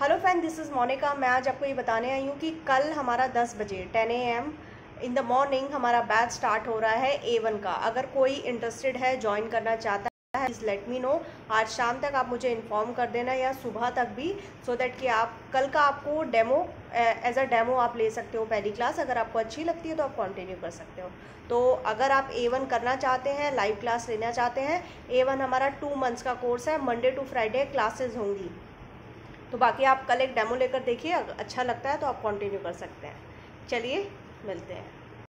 Hello friend this is Monika मैं आज आपको ये बताने आई हूँ कि कल हमारा 10 बजे 10 A M in the morning हमारा बैच स्टार्ट हो रहा है ए वन का। अगर कोई इंटरेस्टेड है ज्वाइन करना चाहता है प्लीज़ लेट मी नो आज शाम तक आप मुझे इन्फॉर्म कर देना या सुबह तक भी सो so दैट कि आप, कल का आपको डेमो एज अ डेमो आप ले सकते हो पहली क्लास अगर आपको अच्छी लगती है तो आप कंटिन्यू कर सकते हो। तो अगर आप ए वन करना चाहते हैं लाइव क्लास लेना चाहते हैं ए वन हमारा टू मंथ्स का कोर्स है। मंडे टू फ्राइडे क्लासेज होंगी। तो बाकी आप कल एक डेमो लेकर देखिए अच्छा लगता है तो आप कंटिन्यू कर सकते हैं। चलिए, मिलते हैं।